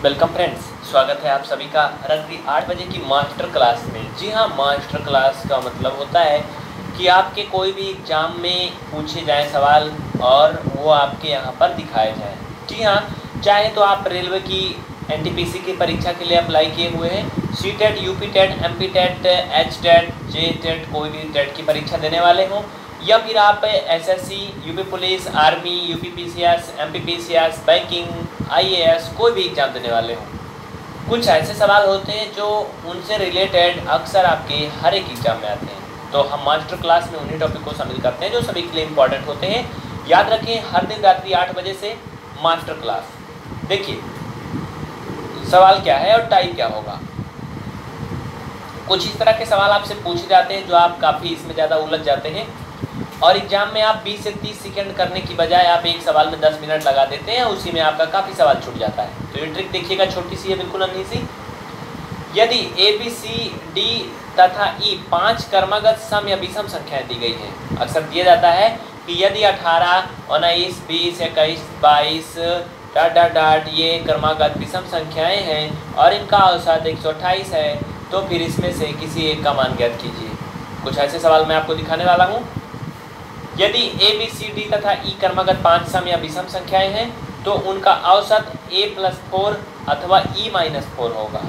Welcome friends स्वागत है आप सभी का रात्रि आठ बजे की मास्टर क्लास में। जी हाँ मास्टर क्लास का मतलब होता है कि आपके कोई भी एग्ज़ाम में पूछे जाए सवाल और वो आपके यहाँ पर दिखाए जाए। जी हाँ चाहे तो आप रेलवे की एनटीपीसी की परीक्षा के लिए अप्लाई किए हुए हैं C TET U P TET TET H TET J TET जे टेट कोई भी टेट की परीक्षा देने वाले हों या फिर आप SSC UP police army UP PCS MP PCS banking IAS कोई भी एग्ज़ाम देने वाले हों, कुछ ऐसे सवाल होते हैं जो उनसे रिलेटेड अक्सर आपके हर एक एग्ज़ाम में आते हैं। तो हम मास्टर क्लास में उन्हीं टॉपिक को शामिल करते हैं जो सभी के लिए इंपॉर्टेंट होते हैं। याद रखें, हर दिन रात्रि आठ बजे से मास्टर क्लास देखिए, सवाल क्या है और टाइप क्या होगा? कुछ इस तरह के सवाल आपसे पूछे जाते हैं जो आप काफ़ी इसमें ज़्यादा उलझ जाते हैं। और एग्ज़ाम में आप 20 से 30 सेकंड करने की बजाय आप एक सवाल में 10 मिनट लगा देते हैं, उसी में आपका काफ़ी सवाल छूट जाता है। तो ये ट्रिक देखिएगा छोटी सी है, बिल्कुल अन्नी सी यदि ए बी सी डी तथा ई e पाँच कर्मगत सम या विषम संख्याएँ दी गई हैं, अक्सर दिया जाता है कि यदि अठारह, उन्नीस, बीस, इक्कीस, बाईस, डाट डाट डाट, ये क्रमागत विषम संख्याएँ हैं और इनका औसत एक सौ अट्ठाईस है तो फिर इसमें से किसी एक का मान ज्ञात कीजिए। कुछ ऐसे सवाल मैं आपको दिखाने वाला हूँ। यदि ए बी सी डी तथा ई e क्रमागत पाँच सम या विषम संख्याएँ हैं तो उनका औसत ए प्लस फोर अथवा ई e माइनस फोर होगा।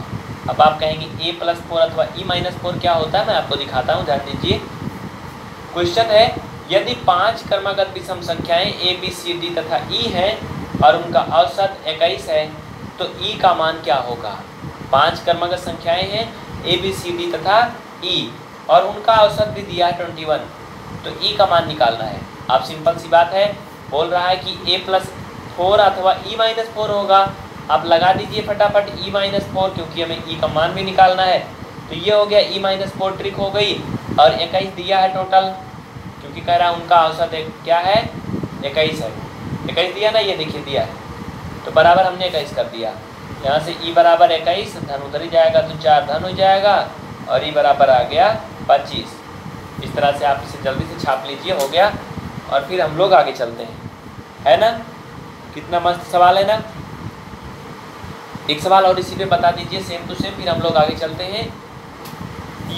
अब आप कहेंगे ए प्लस फोर अथवा ई माइनस फोर क्या होता है? मैं आपको दिखाता हूँ, ध्यान दीजिए। क्वेश्चन है, यदि पाँच क्रमागत विषम संख्याएँ ए बी सी डी तथा ई e हैं और उनका औसत इक्कीस है तो ई e का मान क्या होगा? पाँच क्रमागत संख्याएँ हैं ए बी सी डी तथा ई और उनका औसत भी दिया है ट्वेंटी वन तो ई e का मान निकालना है। आप सिंपल सी बात है, बोल रहा है कि ए प्लस फोर अथवा ई माइनस फोर होगा। आप लगा दीजिए फटाफट ई माइनस फोर क्योंकि हमें ई e का मान भी निकालना है। तो ये हो गया ई माइनस फोर ट्रिक हो गई और इक्कीस दिया है टोटल क्योंकि कह रहा है उनका औसत क्या है? इक्कीस है। इक्कीस दिया ना, ये देखिए दिया है। तो बराबर हमने इक्कीस कर दिया। यहाँ से ई e बराबर इक्कीस, धन उधर ही जाएगा तो चार धन हो जाएगा और ई बराबर आ गया पच्चीस। इस तरह से आप इसे जल्दी से छाप लीजिए, हो गया। और फिर हम लोग आगे चलते हैं। है ना? कितना मस्त सवाल है ना? एक सवाल और इसी पे बता दीजिए सेम टू सेम फिर हम लोग आगे चलते हैं।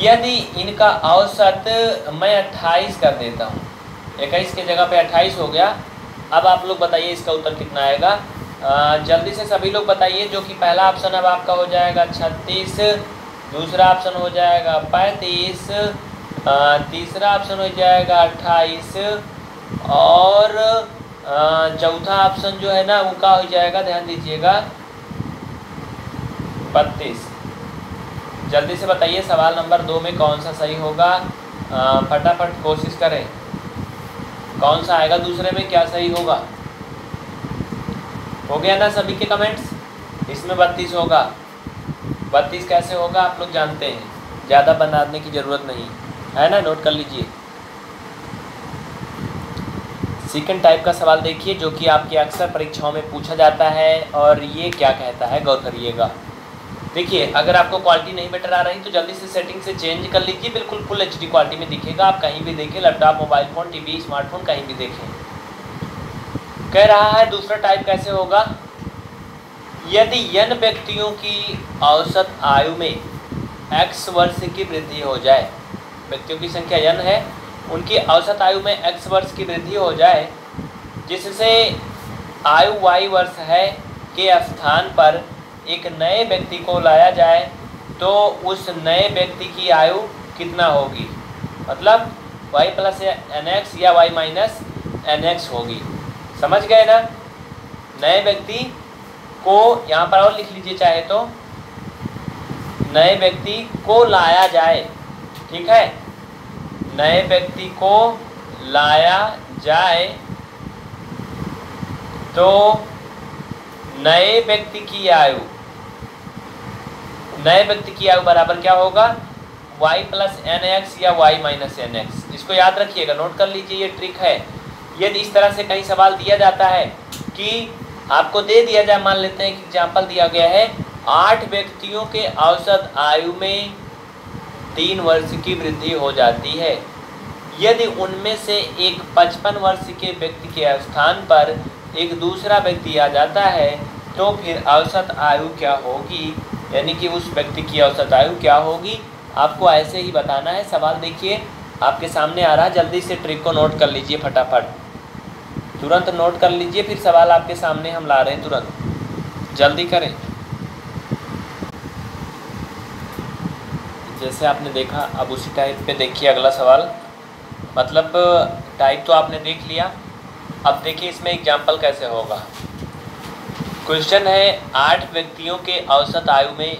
यदि इनका औसत मैं अट्ठाईस कर देता हूँ, इक्कीस के जगह पे अट्ठाईस हो गया, अब आप लोग बताइए इसका उत्तर कितना आएगा? जल्दी से सभी लोग बताइए, जो कि पहला ऑप्शन अब आपका हो जाएगा छत्तीस, दूसरा ऑप्शन हो जाएगा पैंतीस तीसरा ऑप्शन हो जाएगा अट्ठाईस और चौथा ऑप्शन जो है ना, उनका हो जाएगा, ध्यान दीजिएगा, बत्तीस। जल्दी से बताइए सवाल नंबर दो में कौन सा सही होगा? फटाफट कोशिश करें। कौन सा आएगा दूसरे में, क्या सही होगा? हो गया ना सभी के कमेंट्स इसमें बत्तीस होगा। बत्तीस कैसे होगा, आप लोग जानते हैं। ज़्यादा बनाने की ज़रूरत नहीं। है ना? नोट कर लीजिए। सेकेंड टाइप का सवाल देखिए, जो कि आपके अक्सर परीक्षाओं में पूछा जाता है और ये क्या कहता है? गौर करिएगा देखिए, अगर आपको क्वालिटी नहीं बेटर आ रही तो जल्दी से सेटिंग से चेंज कर लीजिए। बिल्कुल फुल एचडी क्वालिटी में दिखेगा। आप कहीं भी देखें laptop mobile phone TV smartphone कहीं भी देखें। कह रहा है, दूसरा टाइप कैसे होगा? यदि यन व्यक्तियों की औसत आयु में एक्स वर्ष की वृद्धि हो जाए व्यक्तियों की संख्या यन है, उनकी औसत आयु में एक्स वर्ष की वृद्धि हो जाए, जिससे आयु वाई वर्ष है के स्थान पर एक नए व्यक्ति को लाया जाए तो उस नए व्यक्ति की आयु कितना होगी? मतलब y प्लस एन एक्स या y माइनस एन एक्स होगी। समझ गए ना? नए व्यक्ति को यहाँ पर और लिख लीजिए चाहे तो। नए व्यक्ति को लाया जाए, ठीक है? नए व्यक्ति को लाया जाए तो नए व्यक्ति की आयु, नए व्यक्ति की आयु बराबर क्या होगा? Y प्लस एन एक्स या y माइनस एन एक्स इसको याद रखिएगा नोट कर लीजिए, ये ट्रिक है। यदि इस तरह से कहीं सवाल दिया जाता है कि आपको दे दिया जाए, मान लेते हैं कि एग्ज़ाम्पल दिया गया है, आठ व्यक्तियों के औसत आयु में तीन वर्ष की वृद्धि हो जाती है। यदि उनमें से एक पचपन वर्ष के व्यक्ति के स्थान पर एक दूसरा व्यक्ति आ जाता है तो फिर औसत आयु क्या होगी? यानी कि उस व्यक्ति की औसत आयु क्या होगी? आपको ऐसे ही बताना है। सवाल देखिए, आपके सामने आ रहा है। जल्दी से ट्रिक को नोट कर लीजिए फटाफट। तुरंत नोट कर लीजिए, फिर सवाल आपके सामने हम ला रहे हैं तुरंत। जल्दी करें। जैसे आपने देखा, अब उसी टाइप पे देखिए अगला सवाल। मतलब टाइप तो आपने देख लिया। अब देखिए इसमें एग्ज़ाम्पल कैसे होगा। क्वेश्चन है, आठ व्यक्तियों के औसत आयु में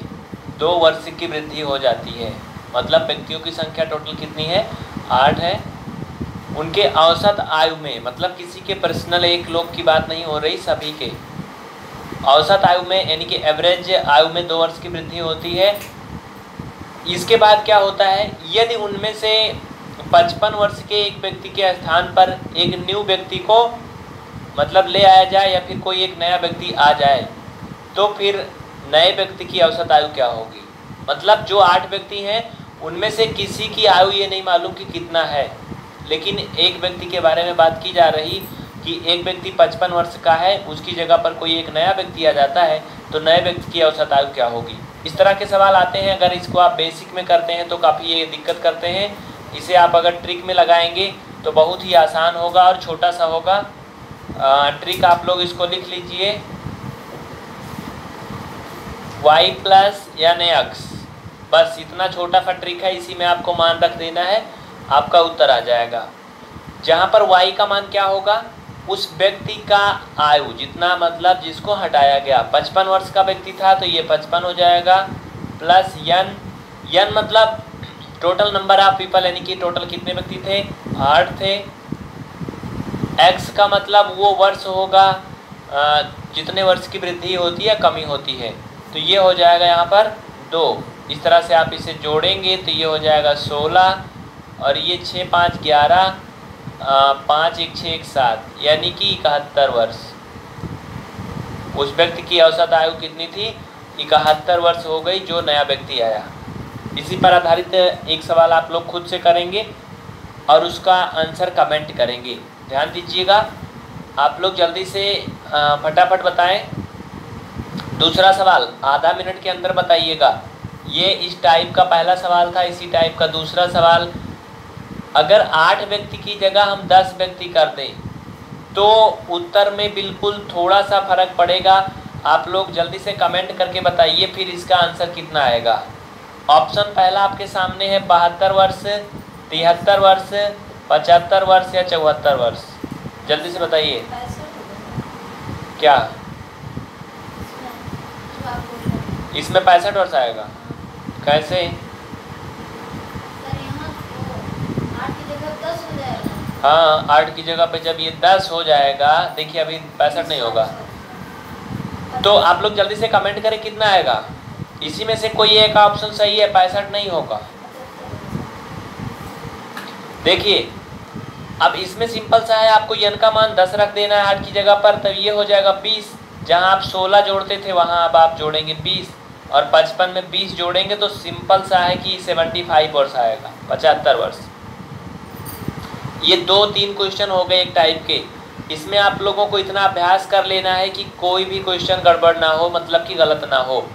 दो वर्ष की वृद्धि हो जाती है। मतलब व्यक्तियों की संख्या टोटल कितनी है? आठ है। उनके औसत आयु में मतलब किसी के पर्सनल एक लोग की बात नहीं हो रही, सभी के। औसत आयु में, यानी कि एवरेज आयु में दो वर्ष की वृद्धि होती है। इसके बाद क्या होता है, यदि उनमें से पचपन वर्ष के एक व्यक्ति के स्थान पर एक न्यू व्यक्ति को मतलब ले आया जाए या फिर कोई एक नया व्यक्ति आ जाए तो फिर नए व्यक्ति की औसत आयु क्या होगी? मतलब जो आठ व्यक्ति हैं, उनमें से किसी की आयु ये नहीं मालूम कि कितना है। लेकिन एक व्यक्ति के बारे में बात की जा रही कि एक व्यक्ति पचपन वर्ष का है, उसकी जगह पर कोई एक नया व्यक्ति आ जाता है तो नए व्यक्ति की औसत आयु क्या होगी? इस तरह के सवाल आते हैं अगर इसको आप बेसिक में करते हैं तो काफ़ी ये दिक्कत करते हैं। इसे आप अगर ट्रिक में लगाएँगे तो बहुत ही आसान होगा और छोटा सा होगा। आ, ट्रिक आप लोग इसको लिख लीजिए। y प्लस यानी एक्स बस इतना छोटा सा ट्रिक है इसी में आपको मान रख देना है। आपका उत्तर आ जाएगा। जहाँ पर y का मान क्या होगा? उस व्यक्ति का आयु, जितना मतलब जिसको हटाया गया। पचपन वर्ष का व्यक्ति था तो ये पचपन हो जाएगा। प्लस यन यन मतलब टोटल नंबर ऑफ़ पीपल यानी कि टोटल कितने व्यक्ति थे? आठ थे। एक्स का मतलब वो वर्ष होगा जितने वर्ष की वृद्धि होती है, कमी होती है। तो ये हो जाएगा यहाँ पर दो। इस तरह से आप इसे जोड़ेंगे तो ये हो जाएगा सोलह। और ये छः, पाँच, ग्यारह। पाँच एक छः एक सात, यानी कि इकहत्तर वर्ष। उस व्यक्ति की औसत आयु कितनी थी? इकहत्तर वर्ष हो गई, जो नया व्यक्ति आया। इसी पर आधारित एक सवाल आप लोग खुद से करेंगे और उसका आंसर कमेंट करेंगे। ध्यान दीजिएगा, आप लोग जल्दी से फटाफट बताएँ। दूसरा सवाल, आधा मिनट के अंदर बताइएगा। ये इस टाइप का पहला सवाल था, इसी टाइप का दूसरा सवाल। अगर आठ व्यक्ति की जगह हम दस व्यक्ति कर दें तो उत्तर में बिल्कुल थोड़ा सा फ़र्क पड़ेगा। आप लोग जल्दी से कमेंट करके बताइए फिर इसका आंसर कितना आएगा। ऑप्शन पहला आपके सामने है बहत्तर वर्ष, तिहत्तर वर्ष, पचहत्तर वर्ष या चौहत्तर वर्ष। जल्दी से बताइए। क्या? इसमें पैंसठ वर्ष आएगा। कैसे? हाँ आठ की जगह पे जब ये दस हो जाएगा, देखिए अभी पैंसठ नहीं होगा। तो आप लोग जल्दी से कमेंट करें कितना आएगा। इसी में से कोई एक ऑप्शन सही है, पैंसठ नहीं होगा। देखिए, अब इसमें सिंपल सा है, आपको यन का मान दस रख देना है आठ की जगह पर, तब ये हो जाएगा बीस। जहाँ आप सोलह जोड़ते थे, वहाँ अब आप जोड़ेंगे बीस। और पचपन में बीस जोड़ेंगे तो सिंपल सा है कि सेवेंटी फाइव वर्ष आएगा, पचहत्तर वर्ष। ये दो तीन क्वेश्चन हो गए एक टाइप के। इसमें आप लोगों को इतना अभ्यास कर लेना है कि कोई भी क्वेश्चन गड़बड़ ना हो मतलब कि गलत ना हो।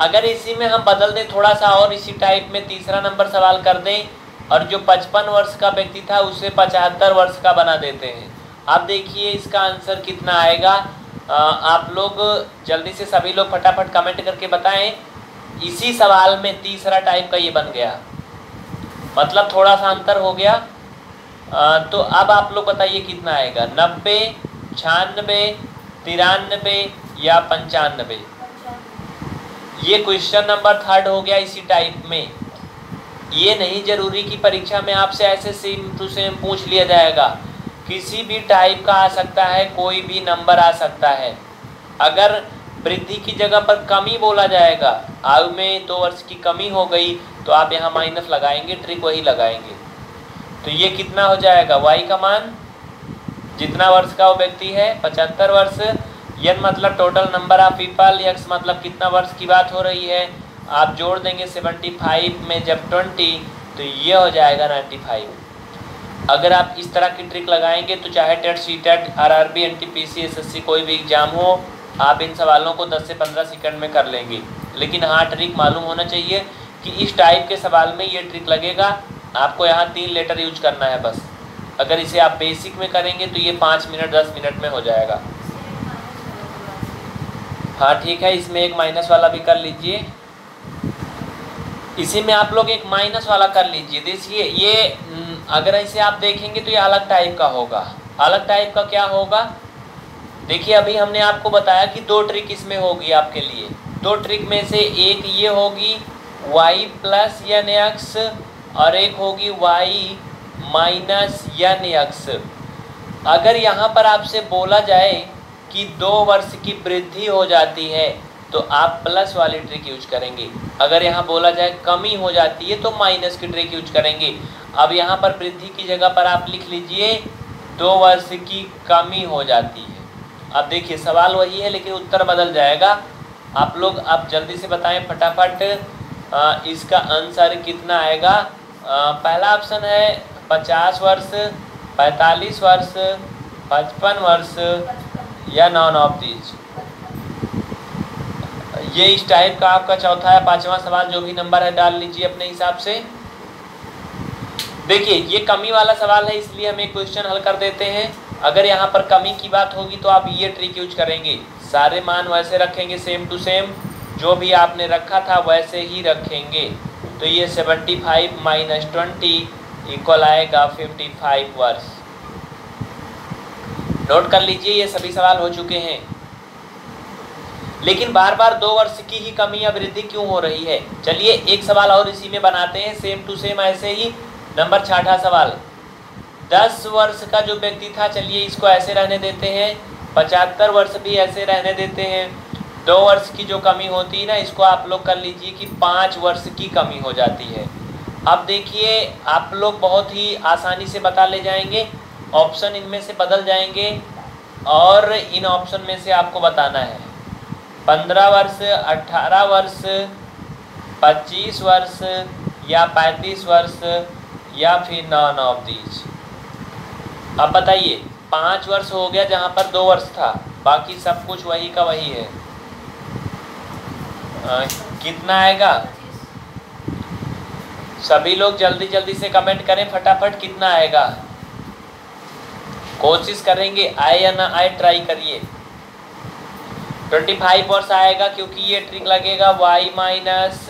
अगर इसी में हम बदल दें थोड़ा सा और इसी टाइप में तीसरा नंबर सवाल कर दें और जो पचपन वर्ष का व्यक्ति था उसे पचहत्तर वर्ष का बना देते हैं। आप देखिए इसका आंसर कितना आएगा। आ, आप लोग जल्दी से सभी लोग फटाफट कमेंट करके बताएँ। इसी सवाल में तीसरा टाइप का ये बन गया। मतलब थोड़ा सा अंतर हो गया। तो अब आप लोग बताइए कितना आएगा? नब्बे छियानबे तिरानबे या पंचानबे? ये क्वेश्चन नंबर थर्ड हो गया इसी टाइप में। ये नहीं ज़रूरी कि परीक्षा में आपसे ऐसे सेम टू सेम पूछ लिया जाएगा। किसी भी टाइप का आ सकता है कोई भी नंबर आ सकता है। अगर वृद्धि की जगह पर कमी बोला जाएगा आयु में दो वर्ष की कमी हो गई तो आप यहाँ माइनस लगाएँगे ट्रिक वही लगाएँगे। तो ये कितना हो जाएगा? वाई का मान जितना वर्ष का वो व्यक्ति है, पचहत्तर वर्ष। यन मतलब total number of people x मतलब कितना वर्ष की बात हो रही है। आप जोड़ देंगे सेवेंटी फाइव में जब ट्वेंटी तो ये हो जाएगा नाइन्टी फाइव अगर आप इस तरह की ट्रिक लगाएँगे तो चाहे TET C TET R R B N T P C S S C कोई भी एग्ज़ाम हो, आप इन सवालों को 10 से 15 सेकंड में कर लेंगे। लेकिन हाँ ट्रिक मालूम होना चाहिए कि इस टाइप के सवाल में ये ट्रिक लगेगा। आपको यहाँ तीन लेटर यूज़ करना है बस। अगर इसे आप बेसिक में करेंगे तो ये पाँच मिनट, दस मिनट में हो जाएगा। हाँ ठीक है, इसमें एक माइनस वाला भी कर लीजिए। इसी में आप लोग एक माइनस वाला कर लीजिए। देखिए, ये अगर इसे आप देखेंगे तो ये अलग टाइप का होगा। अलग टाइप का क्या होगा? देखिए, अभी हमने आपको बताया कि दो ट्रिक इसमें होगी आपके लिए। दो ट्रिक में से एक ये होगी, y प्लस यन एक्स और एक होगी वाई माइनस यन एक्स अगर यहाँ पर आपसे बोला जाए कि दो वर्ष की वृद्धि हो जाती है तो आप प्लस वाली ट्रिक यूज़ करेंगे। अगर यहाँ बोला जाए कमी हो जाती है तो माइनस की ट्रिक यूज़ करेंगे। अब यहाँ पर वृद्धि की जगह पर आप लिख लीजिए, दो वर्ष की कमी हो जाती है। अब देखिए, सवाल वही है, लेकिन उत्तर बदल जाएगा। आप लोग आप जल्दी से बताएँ फटाफट इसका आंसर कितना आएगा? पहला ऑप्शन है पचास वर्ष, पैंतालीस वर्ष, पचपन वर्ष या नॉन ऑफ़ दीज ये इस टाइप का आपका चौथा है पांचवा सवाल जो भी नंबर है, डाल लीजिए अपने हिसाब से। देखिए, ये कमी वाला सवाल है, इसलिए हम एक क्वेश्चन हल कर देते हैं। अगर यहाँ पर कमी की बात होगी तो आप ये ट्रिक यूज़ करेंगे। सारे मान वैसे रखेंगे सेम टू सेम जो भी आपने रखा था, वैसे ही रखेंगे। तो ये seventy five minus twenty equal आएगा फिफ्टी फाइव वर्ष नोट कर लीजिए, ये सभी सवाल हो चुके हैं। लेकिन बार बार दो वर्ष की ही कमी या वृद्धि क्यों हो रही है? चलिए, एक सवाल और इसी में बनाते हैं। सेम टू सेम ऐसे ही नंबर छठा सवाल। दस वर्ष का जो व्यक्ति था, चलिए इसको ऐसे रहने देते हैं। पचहत्तर वर्ष भी ऐसे रहने देते हैं। दो वर्ष की जो कमी होती है ना, इसको आप लोग कर लीजिए कि पाँच वर्ष की कमी हो जाती है। अब देखिए, आप लोग बहुत ही आसानी से बता ले जाएँगे, ऑप्शन इनमें से बदल जाएँगे, और इन ऑप्शन में से आपको बताना है। पंद्रह वर्ष, अठारह वर्ष, पच्चीस वर्ष, या पैंतीस वर्ष, या फिर नॉन ऑफ़ दीज अब बताइए, पाँच वर्ष हो गया जहाँ पर दो वर्ष था, बाकी सब कुछ वही का वही है। आ, कितना आएगा? सभी लोग जल्दी जल्दी से कमेंट करें फटाफट कितना आएगा? कोशिश करेंगे आए या ना आए ट्राई करिए। ट्वेंटी फाइव वर्ष आएगा क्योंकि ये ट्रिक लगेगा y minus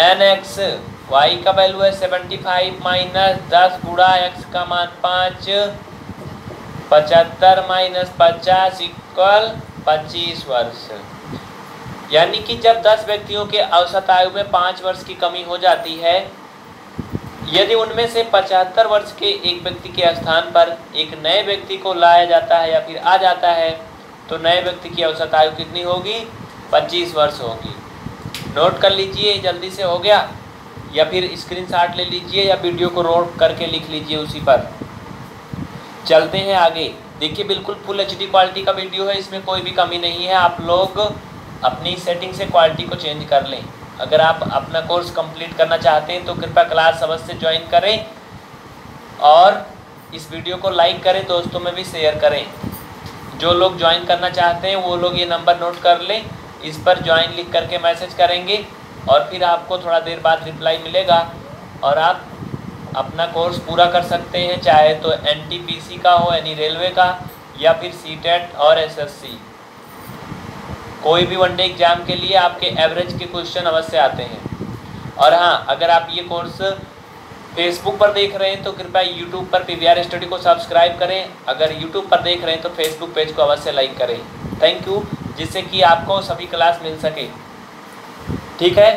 n x y का वैल्यू है सेवेंटी फाइव माइनस दस गुड़ा एक्स का मान पाँच। पचहत्तर माइनस पचास इक्वल पच्चीस वर्ष। यानी कि जब दस व्यक्तियों के औसत आयु में पाँच वर्ष की कमी हो जाती है, यदि उनमें से पचहत्तर वर्ष के एक व्यक्ति के स्थान पर एक नए व्यक्ति को लाया जाता है या फिर आ जाता है तो नए व्यक्ति की औसत आयु कितनी होगी? पच्चीस वर्ष होगी। नोट कर लीजिए, जल्दी से हो गया। या फिर स्क्रीनशॉट ले लीजिए या वीडियो को नोट करके लिख लीजिए उसी पर। चलते हैं आगे। देखिए, बिल्कुल फुल एचडी क्वालिटी का वीडियो है, इसमें कोई भी कमी नहीं है। आप लोग अपनी सेटिंग से क्वालिटी को चेंज कर लें। अगर आप अपना कोर्स कंप्लीट करना चाहते हैं तो कृपया क्लास अवश्य ज्वाइन करें और इस वीडियो को लाइक करें, दोस्तों में भी शेयर करें। जो लोग ज्वाइन करना चाहते हैं, वो लोग ये नंबर नोट कर लें। इस पर ज्वाइन लिख करके मैसेज करेंगे और फिर आपको थोड़ा देर बाद रिप्लाई मिलेगा और आप अपना कोर्स पूरा कर सकते हैं, चाहे तो एनटीपीसी का हो यानी रेलवे का, या फिर सी e और एसएससी कोई भी वनडे एग्ज़ाम के लिए आपके एवरेज के क्वेश्चन अवश्य आते हैं। और हाँ अगर आप ये कोर्स फेसबुक पर देख रहे हैं तो कृपया यूट्यूब पर पी स्टडी को सब्सक्राइब करें। अगर यूट्यूब पर देख रहे हैं तो फेसबुक पेज को अवश्य लाइक करें। थैंक यू जिससे कि आपको सभी क्लास मिल सके। ठीक है?